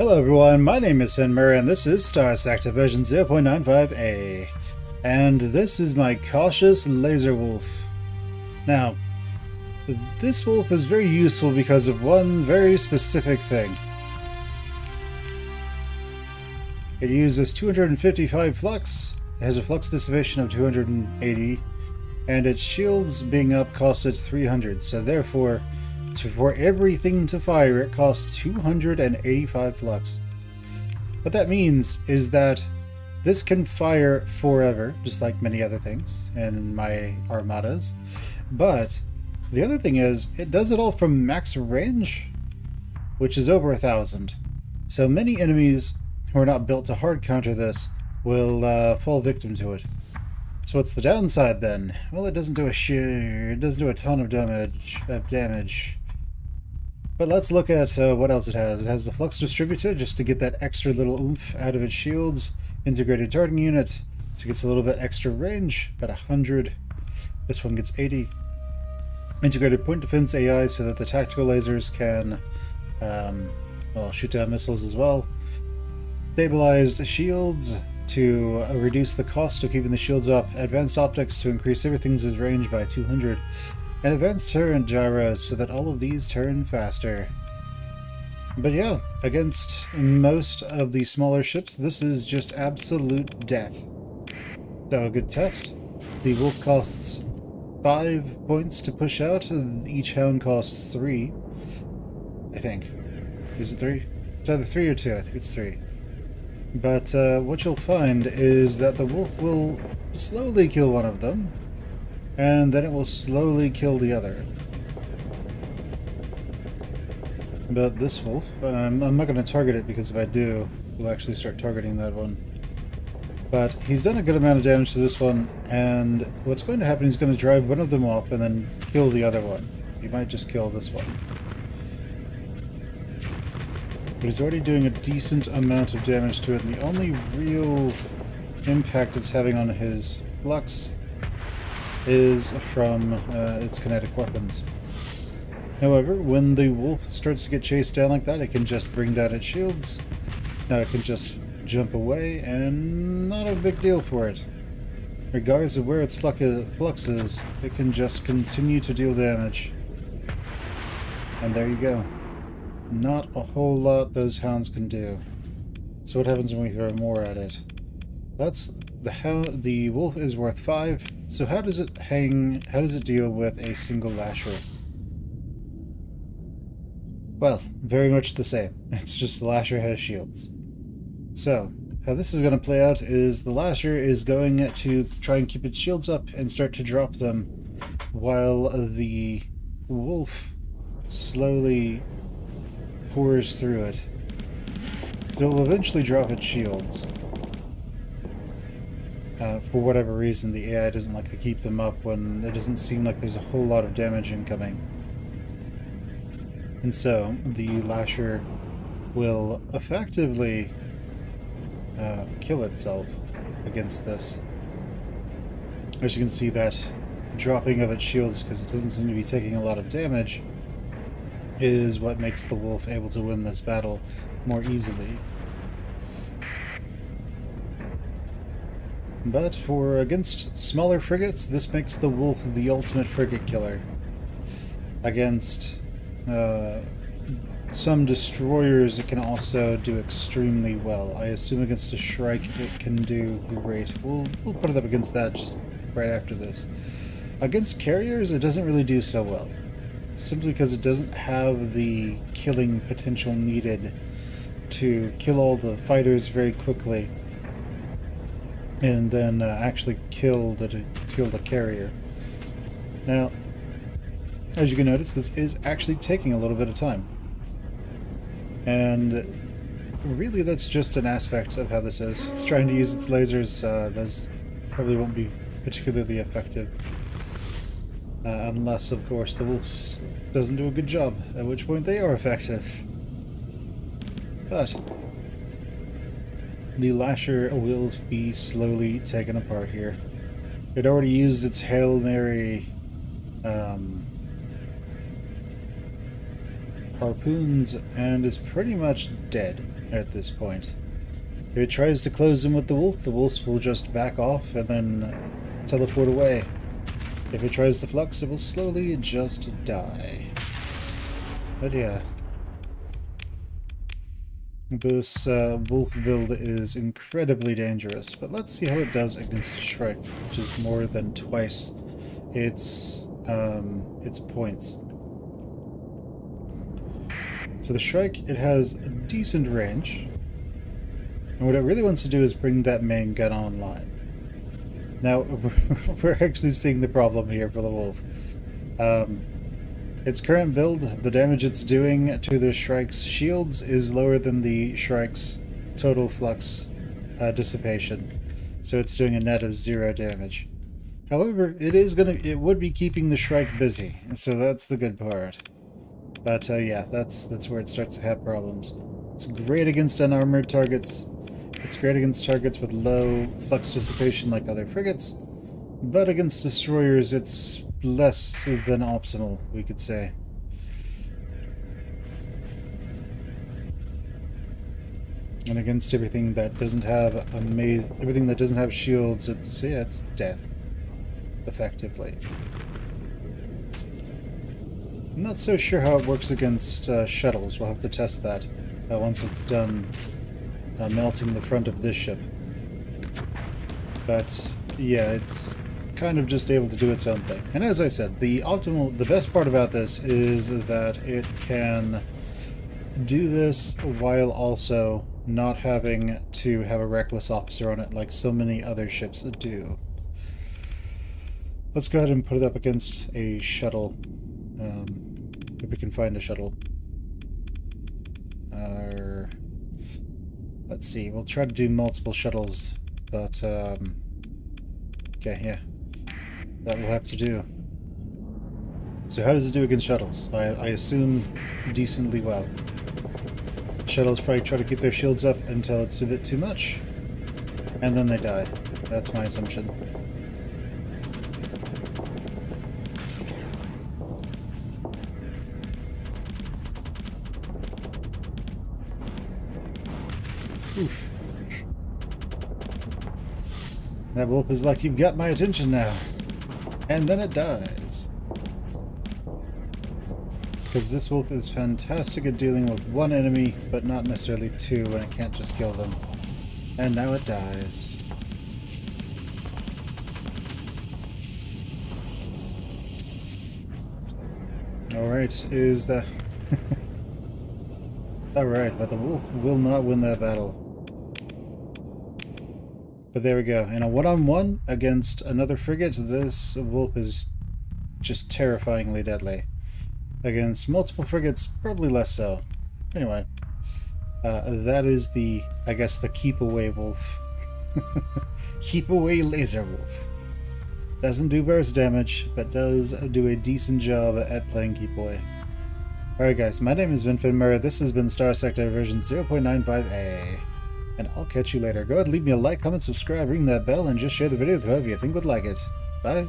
Hello everyone, my name is Fen Muir and this is Starsector version 0.95a. And this is my cautious laser wolf. Now, this wolf is very useful because of one very specific thing. It uses 255 flux, it has a flux dissipation of 280, and its shields being up costs it 300, so therefore to, for everything to fire, it costs 285 flux. What that means is that this can fire forever, just like many other things in my armadas. But the other thing is, it does it all from max range, which is over a thousand. So many enemies who are not built to hard counter this will uh, fall victim to it. So what's the downside then? Well, it doesn't do a sh it doesn't do a ton of damage. Uh, damage. But let's look at uh, what else it has. It has the Flux Distributor, just to get that extra little oomph out of its shields. Integrated Targeting Unit, so it gets a little bit extra range, about 100. This one gets 80. Integrated Point Defense AI, so that the tactical lasers can um, well, shoot down missiles as well. Stabilized Shields, to uh, reduce the cost of keeping the shields up. Advanced Optics, to increase everything's range by 200 and advanced turret gyros so that all of these turn faster. But yeah, against most of the smaller ships, this is just absolute death. So a good test. The wolf costs 5 points to push out, and each hound costs 3. I think. Is it 3? It's either 3 or 2, I think it's 3. But uh, what you'll find is that the wolf will slowly kill one of them, and then it will slowly kill the other. But this wolf, um, I'm not going to target it because if I do, we'll actually start targeting that one. But he's done a good amount of damage to this one, and what's going to happen is he's going to drive one of them off and then kill the other one. He might just kill this one. But he's already doing a decent amount of damage to it, and the only real impact it's having on his flux is from uh, its kinetic weapons. However, when the wolf starts to get chased down like that, it can just bring down its shields. Now it can just jump away, and not a big deal for it. Regardless of where its flux is, it can just continue to deal damage. And there you go. Not a whole lot those hounds can do. So what happens when we throw more at it? That's the how The wolf is worth five. So how does it hang, how does it deal with a single lasher? Well, very much the same. It's just the lasher has shields. So, how this is going to play out is the lasher is going to try and keep its shields up and start to drop them while the wolf slowly pours through it. So it will eventually drop its shields. Uh, for whatever reason, the AI doesn't like to keep them up when it doesn't seem like there's a whole lot of damage incoming. And so, the Lasher will effectively uh, kill itself against this. As you can see, that dropping of its shields, because it doesn't seem to be taking a lot of damage, is what makes the wolf able to win this battle more easily. But for against smaller frigates, this makes the Wolf the ultimate frigate killer. Against uh, some destroyers, it can also do extremely well. I assume against a Shrike, it can do great. We'll, we'll put it up against that just right after this. Against carriers, it doesn't really do so well. Simply because it doesn't have the killing potential needed to kill all the fighters very quickly and then uh, actually kill the kill the carrier. Now, as you can notice, this is actually taking a little bit of time, and really that's just an aspect of how this is. It's trying to use its lasers. Uh, those probably won't be particularly effective. Uh, unless, of course, the wolf doesn't do a good job, at which point they are effective. But the lasher will be slowly taken apart here. It already used its Hail Mary um, harpoons and is pretty much dead at this point. If it tries to close in with the wolf, the wolf will just back off and then teleport away. If it tries to flux, it will slowly just die. But yeah. This uh, wolf build is incredibly dangerous, but let's see how it does against a Shrike, which is more than twice its, um, its points. So the Shrike, it has a decent range, and what it really wants to do is bring that main gun online. Now, we're actually seeing the problem here for the Wolf. Um, its current build, the damage it's doing to the Shrike's shields is lower than the Shrike's total flux uh, dissipation. So it's doing a net of zero damage. However, it is gonna it would be keeping the Shrike busy, so that's the good part. But uh, yeah, that's that's where it starts to have problems. It's great against unarmored targets. It's great against targets with low flux dissipation like other frigates. But against destroyers, it's less than optimal, we could say. And against everything that doesn't have amazing, everything that doesn't have shields, it's yeah, it's death, effectively. I'm not so sure how it works against uh, shuttles. We'll have to test that uh, once it's done uh, melting the front of this ship. But yeah, it's kind of just able to do its own thing. And as I said, the optimal, the best part about this is that it can do this while also not having to have a reckless officer on it like so many other ships do. Let's go ahead and put it up against a shuttle. Um, if we can find a shuttle. Uh, let's see, we'll try to do multiple shuttles, but um, okay, yeah that will have to do. So how does it do against shuttles? I, I assume decently well. Shuttles probably try to keep their shields up until it's a bit too much, and then they die. That's my assumption. Oof. That wolf is like, you've got my attention now. And then it dies. Because this wolf is fantastic at dealing with one enemy, but not necessarily two when it can't just kill them. And now it dies. Alright, is that... Alright, but the wolf will not win that battle. But there we go. In a one-on-one -on -one against another frigate, this wolf is just terrifyingly deadly. Against multiple frigates, probably less so. Anyway, uh, that is the, I guess, the keep away wolf. keep away laser wolf. Doesn't do burst damage, but does do a decent job at playing keep away. Alright guys, my name is Ben Fen Muir. This has been Starsector version 0.95A and I'll catch you later. Go ahead, leave me a like, comment, subscribe, ring that bell, and just share the video with whoever you think would like it. Bye.